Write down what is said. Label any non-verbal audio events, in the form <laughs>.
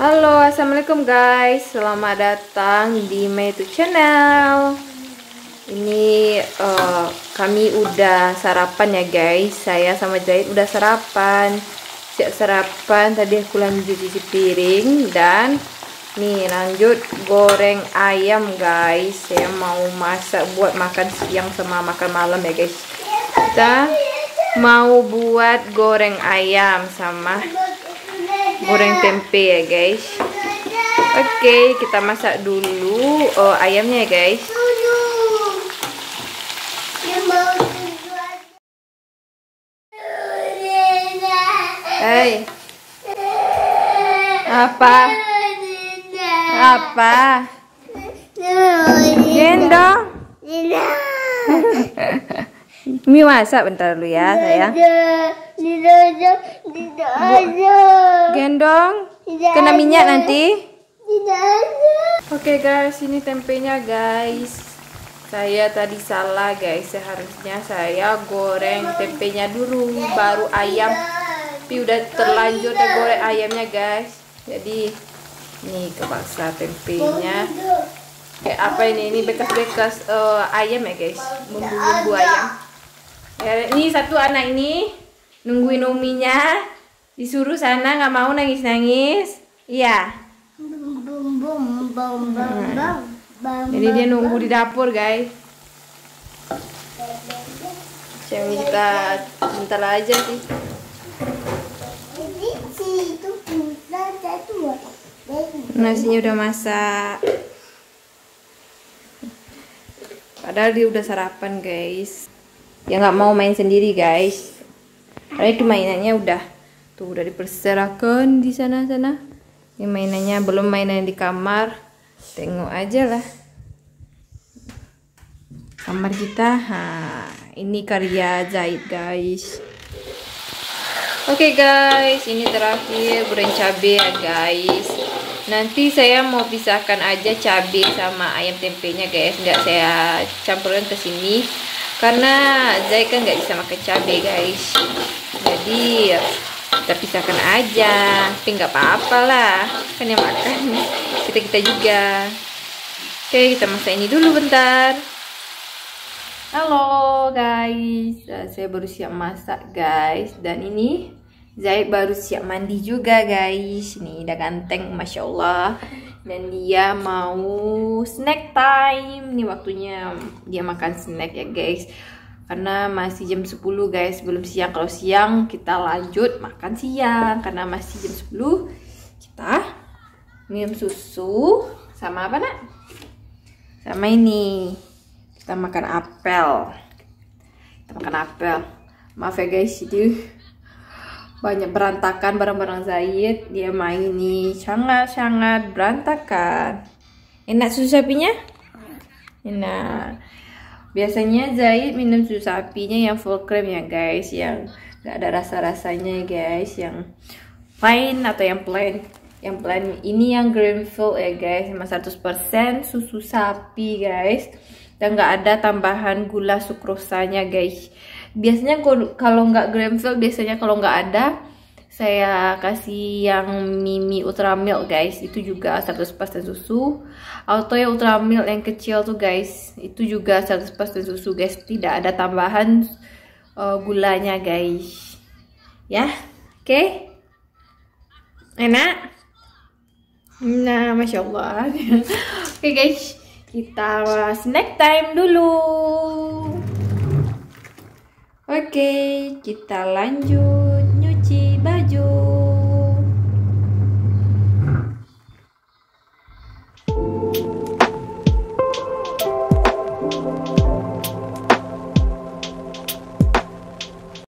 Halo, assalamualaikum guys. Selamat datang di YouTube channel. Ini uh, kami udah sarapan ya guys. Saya sama Zaid udah sarapan. Siap sarapan. Tadi aku lanjut cuci piring dan nih lanjut goreng ayam guys. Saya mau masak buat makan siang sama makan malam ya guys. Kita mau buat goreng ayam sama goreng tempe ya guys. Oke okay, kita masak dulu oh, ayamnya ya guys. Hei. Apa? Apa? Gendong <laughs> Mi masak bentar dulu ya, sayang. Tidak ada, tidak ada. Gendong. Tidak Kena ada. minyak nanti. Tidak ada. Oke guys, ini tempenya guys. Saya tadi salah guys. Seharusnya saya goreng tempenya dulu, baru ayam. Tapi udah terlanjur deh goreng ayamnya guys. Jadi nih kebaksa tempenya. Kayak apa ini? Ini bekas-bekas eh, ayam ya guys. Bumbu-bumbu ayam. Ya, ini satu anak ini nungguin uminya disuruh sana nggak mau nangis nangis iya. Bum. jadi dia nunggu di dapur guys. Cewek kita bentar aja sih. Nasinya udah masak. Padahal dia udah sarapan guys ya nggak mau main sendiri guys. Karena itu mainannya udah tuh udah diperserahkan di sana sana ini mainannya belum mainan di kamar. Tengok aja lah. Kamar kita ha ini karya Zaid guys. Oke guys, ini terakhir goreng cabai ya guys. Nanti saya mau pisahkan aja cabai sama ayam tempenya guys, nggak saya campurkan ke sini karena Zai kan nggak bisa makan cabai guys. Jadi ya, kita pisahkan aja, tapi nggak apa-apa lah, kan yang makan <laughs> kita kita juga. Oke, kita masak ini dulu bentar. Halo guys, Nah, saya baru siap masak guys Dan ini Zaid baru siap mandi juga guys Nih udah ganteng Masya Allah Dan dia mau snack time. Nih waktunya dia makan snack ya guys. Karena masih jam 10 guys. Belum siang. Kalau siang kita lanjut makan siang. Karena masih jam 10 Kita minum susu. Sama apa nak? Sama ini. Kita makan apel. Kita makan apel. Maaf ya guys. Itu banyak berantakan barang-barang Zaid. Dia main nih. Sangat-sangat berantakan. Enak susu sapinya? Enak. Biasanya Zaid minum susu sapinya yang full cream ya guys. Yang gak ada rasa-rasanya guys. Yang plain atau yang plain. Yang plain. Ini yang Greenfield ya guys. Sama 100% susu sapi guys. Dan nggak ada tambahan gula sukrosanya guys biasanya kalau nggak Greenfield biasanya kalau nggak ada saya kasih yang Mimi Ultra Milk guys. Itu juga 100% susu. Atau yang Ultra Milk yang kecil tuh guys itu juga 100% susu guys. Tidak ada tambahan uh, gulanya guys. Ya oke? Okay? enak? Nah masya Allah. <laughs> Oke okay, guys kita snack time dulu oke kita lanjut nyuci baju